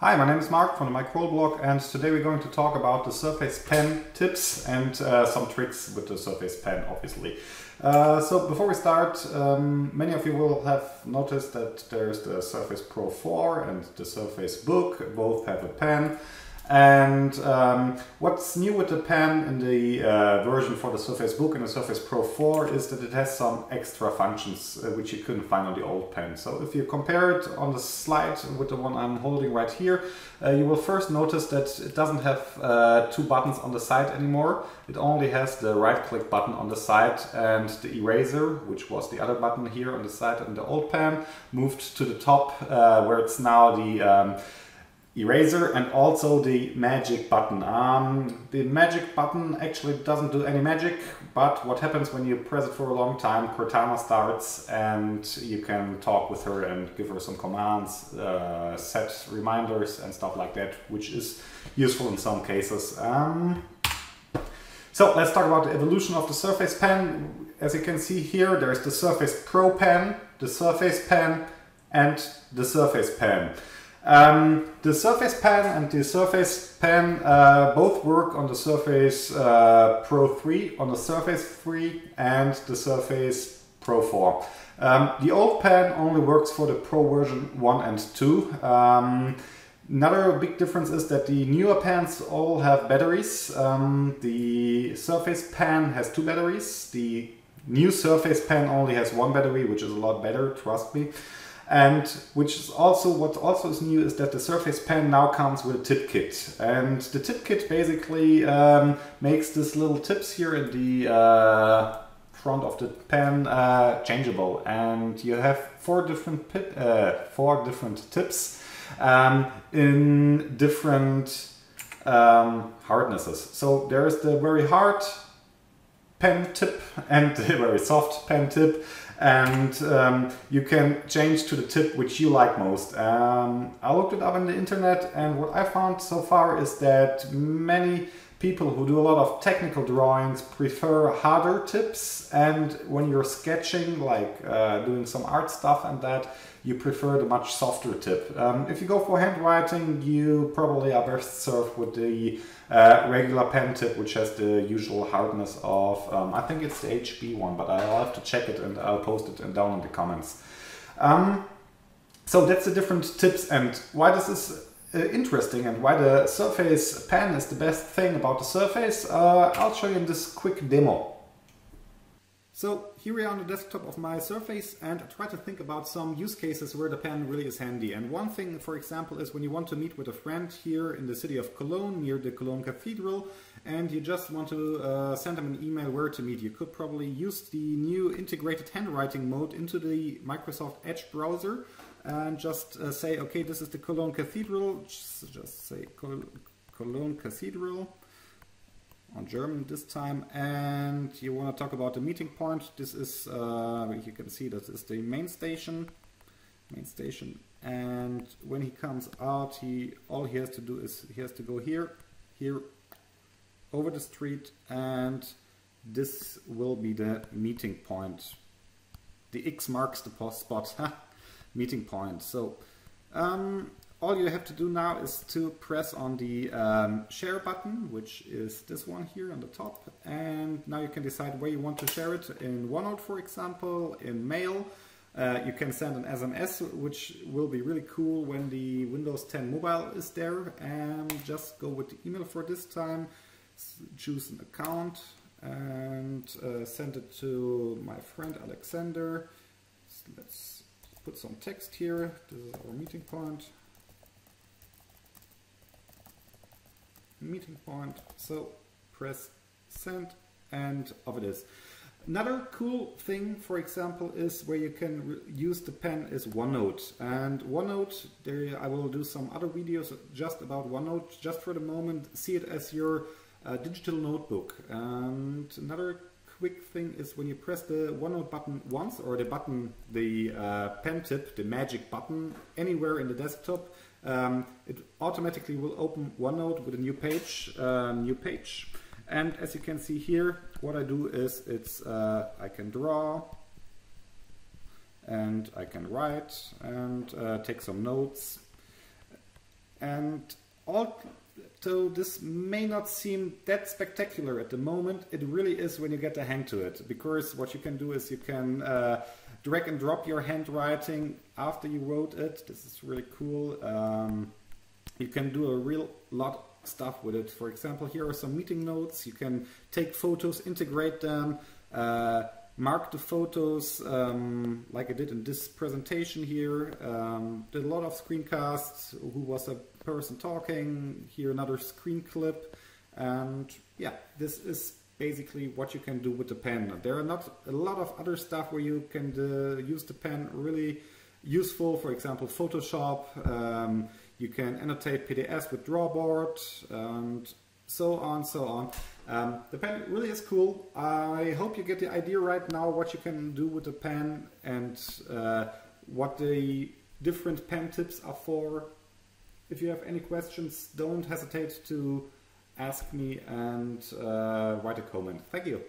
Hi, my name is Mark from the Microblog and today we're going to talk about the Surface Pen tips and uh, some tricks with the Surface Pen, obviously. Uh, so before we start, um, many of you will have noticed that there's the Surface Pro 4 and the Surface Book, both have a pen. And um, what's new with the pen in the uh, version for the Surface Book and the Surface Pro 4 is that it has some extra functions uh, which you couldn't find on the old pen. So if you compare it on the slide with the one I'm holding right here, uh, you will first notice that it doesn't have uh, two buttons on the side anymore. It only has the right click button on the side and the eraser, which was the other button here on the side in the old pen, moved to the top uh, where it's now the um, eraser and also the magic button. Um, the magic button actually doesn't do any magic, but what happens when you press it for a long time, Cortana starts and you can talk with her and give her some commands, uh, set reminders and stuff like that, which is useful in some cases. Um, so let's talk about the evolution of the Surface Pen. As you can see here, there's the Surface Pro Pen, the Surface Pen and the Surface Pen. Um, the Surface Pen and the Surface Pen uh, both work on the Surface uh, Pro 3, on the Surface 3 and the Surface Pro 4. Um, the old pen only works for the Pro version 1 and 2. Um, another big difference is that the newer pens all have batteries. Um, the Surface Pen has two batteries. The new Surface Pen only has one battery, which is a lot better, trust me. And which is also what also is new is that the Surface Pen now comes with a tip kit. And the tip kit basically um, makes these little tips here in the uh, front of the pen uh, changeable. And you have four different uh, four different tips um, in different um, hardnesses. So there is the very hard pen tip and the very soft pen tip and um, you can change to the tip which you like most. Um, I looked it up on the internet and what I found so far is that many people who do a lot of technical drawings prefer harder tips and when you're sketching like uh, doing some art stuff and that you prefer the much softer tip. Um, if you go for handwriting you probably are best served with the uh, regular pen tip which has the usual hardness of um, I think it's the HB one but I'll have to check it and I'll post it down in the comments. Um, so that's the different tips and why does this is interesting and why the Surface Pen is the best thing about the Surface, uh, I'll show you in this quick demo. So here we are on the desktop of my Surface and I try to think about some use cases where the pen really is handy. And one thing, for example, is when you want to meet with a friend here in the city of Cologne, near the Cologne Cathedral, and you just want to uh, send them an email where to meet. You could probably use the new integrated handwriting mode into the Microsoft Edge browser and just uh, say, okay, this is the Cologne Cathedral, just, just say Col Cologne Cathedral on German this time. And you want to talk about the meeting point. This is uh, you can see that is the main station main station. And when he comes out he all he has to do is he has to go here here over the street and this will be the meeting point. The X marks the spot meeting point. So um, all you have to do now is to press on the um, share button, which is this one here on the top. And now you can decide where you want to share it in OneNote, for example, in mail. Uh, you can send an SMS, which will be really cool when the Windows 10 mobile is there. And just go with the email for this time. Choose an account and uh, send it to my friend Alexander. So let's put some text here. This is our meeting point. Meeting point. So press send and off it is. Another cool thing, for example, is where you can use the pen is OneNote. And OneNote, there I will do some other videos just about OneNote. Just for the moment, see it as your uh, digital notebook. And another quick thing is when you press the OneNote button once or the button, the uh, pen tip, the magic button anywhere in the desktop, um, it automatically will open OneNote with a new page, uh, new page. And as you can see here, what I do is it's uh, I can draw and I can write and uh, take some notes And although this may not seem that spectacular at the moment, it really is when you get the hang to it. Because what you can do is you can uh, drag and drop your handwriting after you wrote it. This is really cool. Um, you can do a real lot of stuff with it. For example, here are some meeting notes. You can take photos, integrate them, uh, mark the photos um, like I did in this presentation here. Um, did a lot of screencasts. Who was a person talking? Here another screen clip. And yeah, this is basically what you can do with the pen. There are not a lot of other stuff where you can uh, use the pen really useful. For example, Photoshop. Um, you can annotate PDFs with Drawboard and so on, so on. Um, the pen really is cool. I hope you get the idea right now what you can do with the pen and uh, what the different pen tips are for. If you have any questions, don't hesitate to ask me and uh, write a comment. Thank you.